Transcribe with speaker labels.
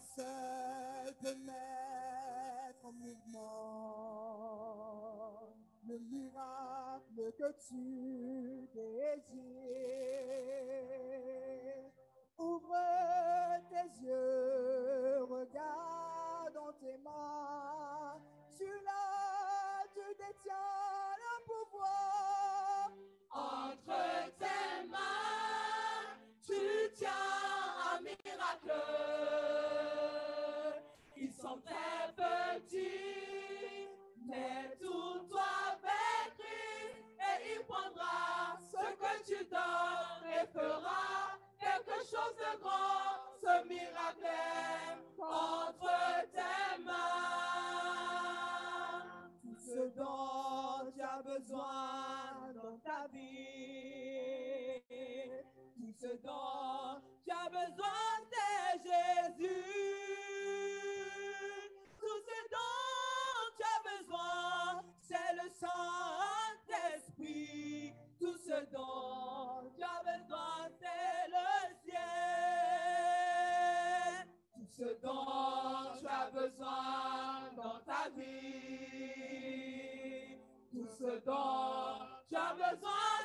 Speaker 1: seul mettre en mouvement le miracle que tu désires. Ouvre tes yeux, regarde dans tes mains. Tu l'as, tu détiens le pouvoir.
Speaker 2: Entre tes mains, tu tiens un miracle. Sont très mais tout toi Christ et il prendra ce que tu donnes et fera quelque chose de grand. Ce miracle entre tes mains.
Speaker 1: Tout ce dont tu as besoin dans ta vie.
Speaker 2: Tout ce dont dans ta vie. Tout ce dont tu as besoin,